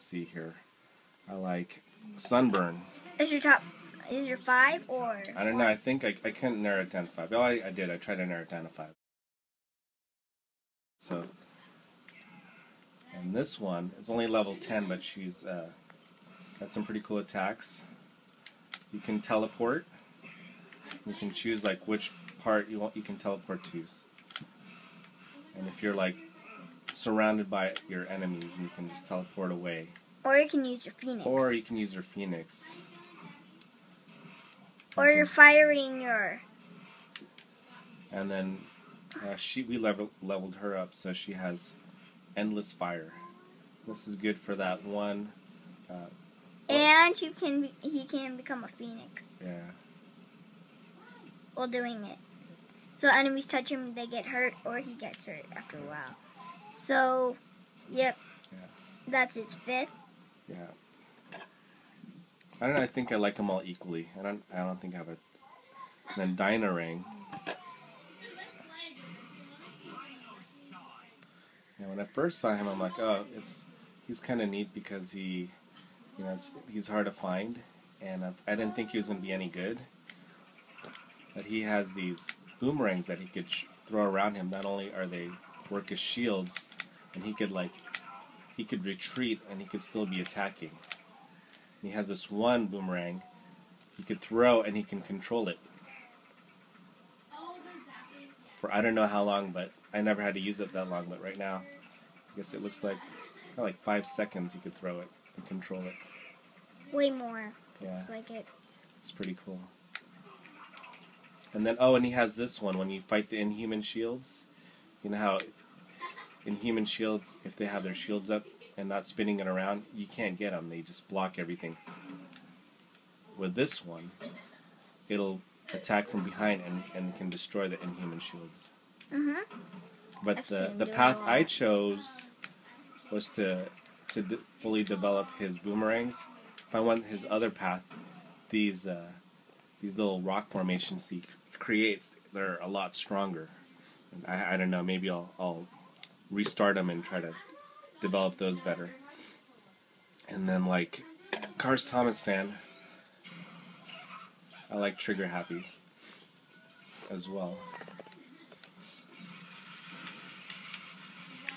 let's see here. I like Sunburn. Is your top? Is your five or? I don't know. I think I, I couldn't narrow it down to five. Oh, I, I did. I tried to narrow it down to five. So, and this one is only level 10, but she's uh, got some pretty cool attacks. You can teleport. You can choose like which part you want. You can teleport to. And if you're like surrounded by your enemies, and you can just teleport away. Or you can use your phoenix. Or you can use your phoenix. Or you're firing your. And then uh, she we level, leveled her up, so she has endless fire. This is good for that one. Uh, and you can be, he can become a phoenix yeah. while doing it. So enemies touch him, they get hurt, or he gets hurt after a while. So, yep, Yeah. that's his fifth. Yeah. I don't know. I think I like them all equally. I don't. I don't think I have a. And then Dino-Rang. Yeah, when I first saw him, I'm like, oh, it's he's kind of neat because he, you know, it's, he's hard to find, and I, I didn't think he was gonna be any good. But he has these boomerangs that he could sh- throw around him. Not only are they work as shields, and he could like, he could retreat and he could still be attacking. And he has this one boomerang he could throw and he can control it for I don't know how long, but I never had to use it that long. But right now, I guess it looks like like five seconds you could throw it and control it. Way more. Yeah, Looks like it. it's pretty cool. And then oh, and he has this one when you fight the Inhuman shields. You know how Inhuman shields, if they have their shields up and not spinning it around, you can't get them. They just block everything. With this one, it'll attack from behind and, and can destroy the Inhuman shields. Mhm. But I've the, the do it a path I chose was to to d- fully develop his boomerangs. If I want his other path, these uh, these little rock formations he creates, they're a lot stronger. I, I don't know. Maybe I'll I'll restart them and try to develop those better. And then like Cars Thomas fan, I like Trigger Happy as well.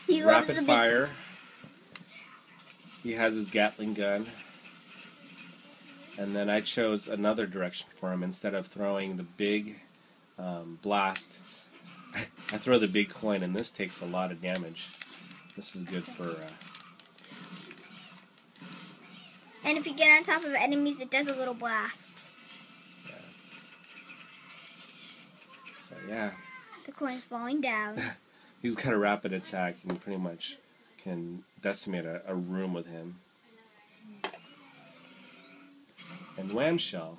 He loves Rapid fire. He has his Gatling gun. And then I chose another direction for him. Instead of throwing the big um, blast, I throw the big coin, and this takes a lot of damage. This is good for. Uh, And if you get on top of enemies, it does a little blast. so yeah, The coin's falling down. he's got a rapid attack. and pretty much can decimate a, a room with him. And Wham-Shell.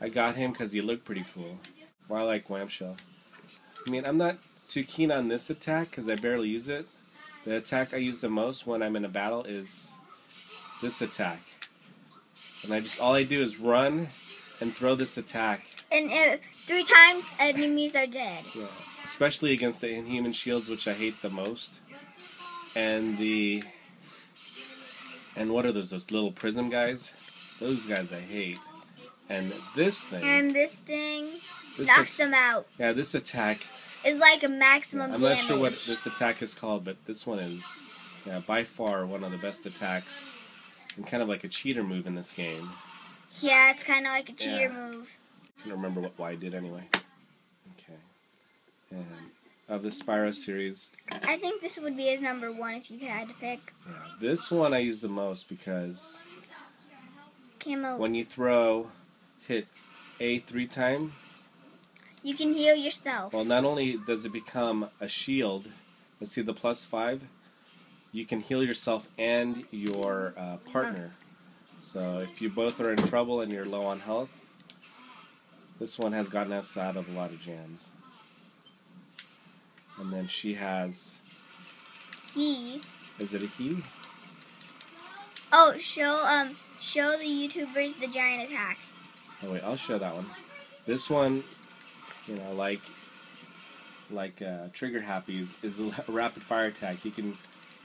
I got him because he looked pretty cool. Well, I like Wham-Shell. I mean, I'm not too keen on this attack because I barely use it. The attack I use the most when I'm in a battle is this attack. And I just all I do is run and throw this attack. and uh, three times, enemies are dead. Yeah. Especially against the inhuman shields, which I hate the most. And the and what are those? Those little prism guys? Those guys I hate. And this thing, And this thing this knocks them out. yeah, this attack. is like a yeah, maximum I'm damage. not sure what this attack is called, but this one is, yeah, by far one of the best attacks, and kind of like a cheater move in this game. Yeah, it's kind of like a cheater Yeah. move. I can't remember what why I did anyway. Okay. And of the Spyro series, I think this would be his number one if you had to pick. yeah, this one I use the most because Camo. when you throw, hit A three times. You can heal yourself. Well, not only does it become a shield, let's see the plus five. You can heal yourself and your uh, partner. So if you both are in trouble and you're low on health, this one has gotten us out of a lot of jams. And then she has. he. Is it a he? Oh, show um show the YouTubers the giant attack. Oh wait, I'll show that one. This one, you know, like like uh, Trigger Happy is, is a rapid fire attack. You can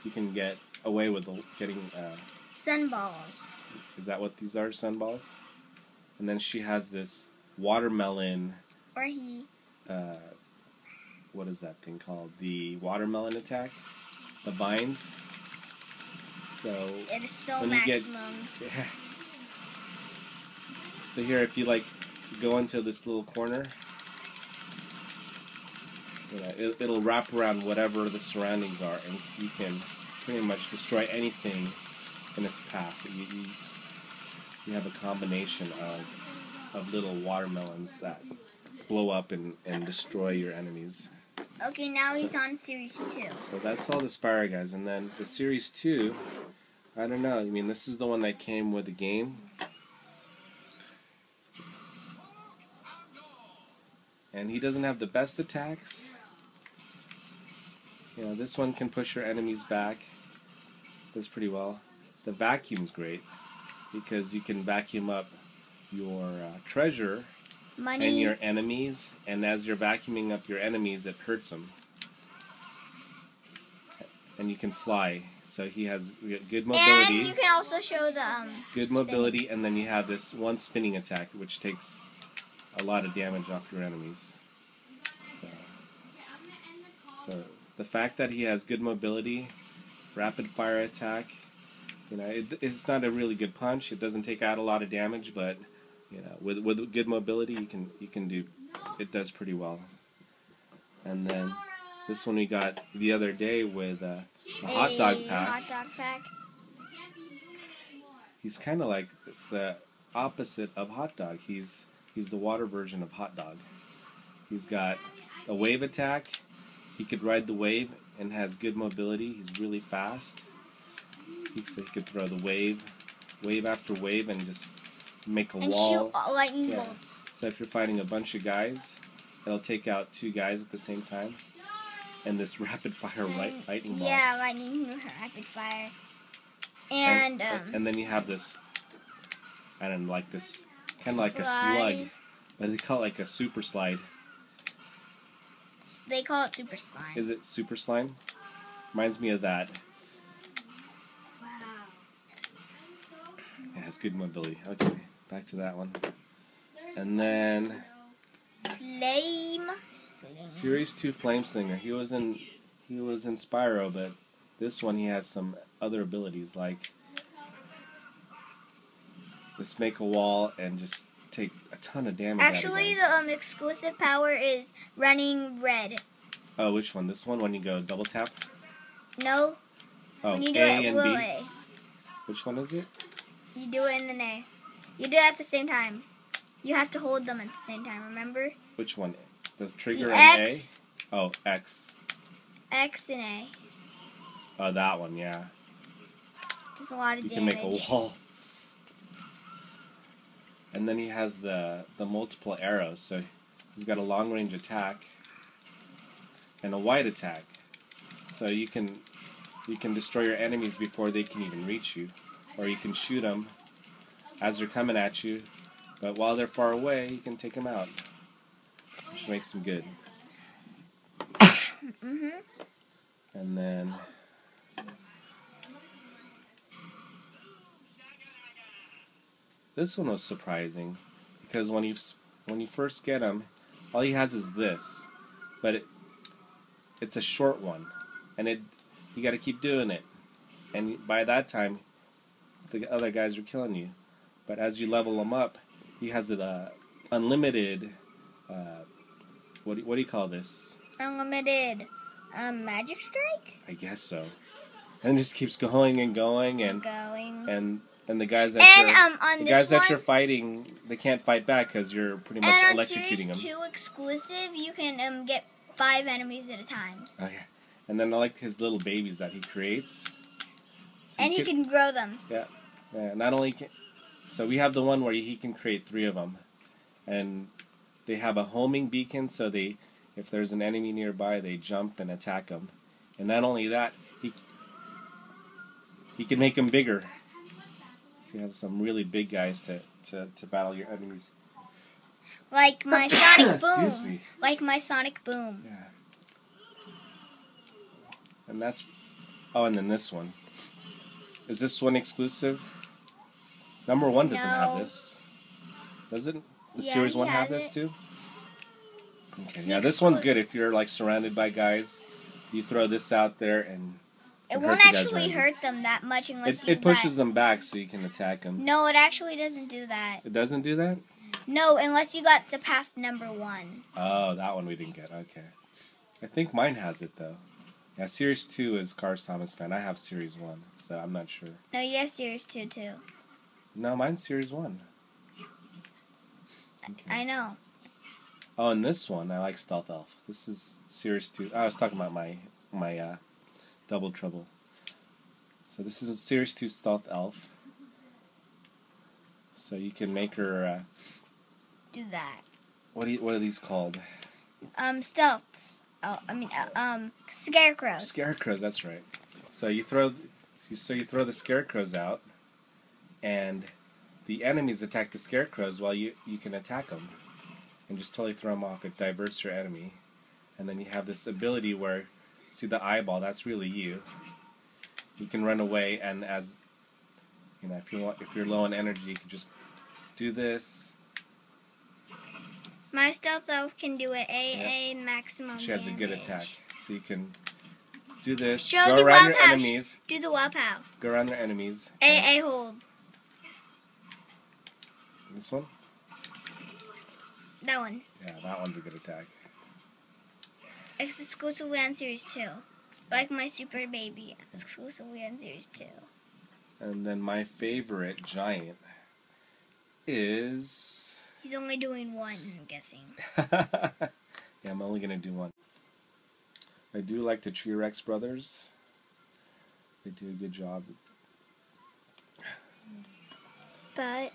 you can get away with getting. Uh, Sunballs. is that what these are? Sunballs. And then she has this watermelon. Or he. Uh, what is that thing called? The watermelon attack. The vines. So It is so When you get- maximum. Yeah. So here, if you like go into this little corner, you know, it, it'll wrap around whatever the surroundings are, and you can pretty much destroy anything in its path. You, you, just, you have a combination of of little watermelons that blow up and, and destroy your enemies. Okay, now So- he's on series two. So that's all the Spyro guys, and then the series two. I don't know. I mean, this is the one that came with the game. And he doesn't have the best attacks. You know, this one can push your enemies back. Does pretty well. The vacuum's great because you can vacuum up your uh, treasure Money. and your enemies, and as you're vacuuming up your enemies, it hurts them. And you can fly, so he has good mobility. and you can also show the um. good spinning. mobility, and then you have this one spinning attack, which takes a lot of damage off your enemies. So, so the fact that he has good mobility, rapid fire attack, you know, it, it's not a really good punch. It doesn't take out a lot of damage, but you know, with with good mobility, you can you can do it does pretty well. And then this one we got the other day with uh, a hot dog pack. Hot dog pack. He's kind of like the opposite of hot dog. He's he's the water version of hot dog. He's got a wave attack. He could ride the wave and has good mobility. He's really fast. He, could throw the wave, wave after wave, and just make a And wall. shoot uh, lightning Yeah. bolts. So if you're fighting a bunch of guys, it'll take out two guys at the same time. And this rapid fire light, And- lightning ball. Yeah, lightning rapid fire. And, um, and then you have this, I don't know, like this, kind of like a slug, but they call it like a super slide. They call it super slime. Is it super slime? Reminds me of that. Yeah, it's good mobility. Okay, back to that one. And then Flame. Series Two Flame Slinger. He was in, he was in Spyro, but this one he has some other abilities like just make a wall and just take a ton of damage. out of Actually, the um, exclusive power is running red. Oh, which one? This one when you go double tap? No, Oh, when you A it and B. A. Which one is it? You do it in the A. You do it at the same time. You have to hold them at the same time. Remember? Which one? The trigger the and X, A? Oh, X. X, and A. Oh, that one, yeah. Just a lot of You can make a wall. And then he has the the multiple arrows, so he's got a long range attack and a wide attack. So you can you can destroy your enemies before they can even reach you, or you can shoot them as they're coming at you. But while they're far away, you can take them out, which makes them good. Mm-hmm. And then this one was surprising because when you when you first get him, all he has is this, but it it's a short one, and it you got to keep doing it, and by that time, the other guys are killing you. But as you level him up, he has a uh, unlimited. Uh, what do, what do you call this? Unlimited um, magic strike? I guess so. And it just keeps going and going, and Going. and and the guys that And you're um, the guys one, that you're fighting, they can't fight back because you're pretty much and on electrocuting them. 2 exclusive, you can um, get five enemies at a time. Oh, yeah. And then I like his little babies that he creates. So And he can grow them. Yeah, not only can, so we have the one where he can create three of them, and they have a homing beacon, so they, if there's an enemy nearby, they jump and attack them. And not only that, he he can make them bigger. So you have some really big guys to, to, to battle your enemies. Like my Sonic Boom. Excuse me. Like my Sonic Boom. Yeah. And that's Oh, and then this one. Is this one exclusive? Number one doesn't have this. Does it? The Yeah, series one have this it. too? Okay, yeah, this one's good if you're like surrounded by guys. You throw this out there and It It won't hurt the guys actually hurt them that much unless it, you it pushes them back so you can attack them. No, it actually doesn't do that. It doesn't do that? No, unless you got to past number one. Oh, that one we didn't get. Okay. I think mine has it though. Yeah, Series 2 is Cars Thomas fan. I have Series 1, so I'm not sure. No, you have series two too. No, mine's Series 1. Okay. I know. Oh, and this one, I like Stealth Elf. This is Series 2. I was talking about my my uh, Double Trouble. So this is a Series 2 Stealth Elf. So you can make her, uh, Do that. what, do you, what are these called? Um, stealths. Oh, I mean, uh, um, scarecrows. Scarecrows, that's right. So you throw, so you throw the scarecrows out, and the enemies attack the scarecrows while you you can attack them, and just totally throw them off. It diverts your enemy, and then you have this ability where, see the eyeball, that's really you. You can run away, and as you know, if you want, if you're low on energy, you can just do this. My stealth elf can do it. A Yeah. A maximum. She has a good attack, so you can do this. Show go the around your hash. enemies. Do the wild pow. Go around their enemies. A and- A hold. This one. That one. Yeah, that one's a good attack. It's exclusively on series two. Like my super baby. Exclusively on series two. And then my favorite giant is. He's only doing one, I'm guessing. yeah, I'm only gonna do one. I do like the Tree Rex brothers. They do a good job. But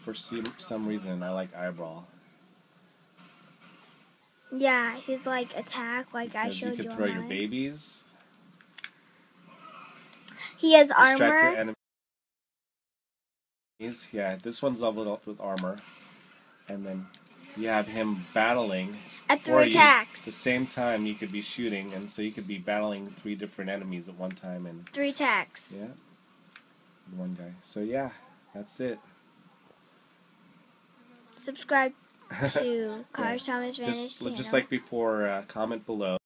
For some, some reason, I like Eye-Brawl. Yeah, he's like attack, like I Because you showed can you. throw on your babies, He has distract armor. Yeah, this one's leveled up with armor. And then you have him battling At three you. attacks. the same time you could be shooting, and so you could be battling three different enemies at one time, and Three attacks. yeah, one guy. So yeah, that's it. Subscribe to Vanish just just like before, uh, comment below.